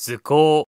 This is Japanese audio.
図工。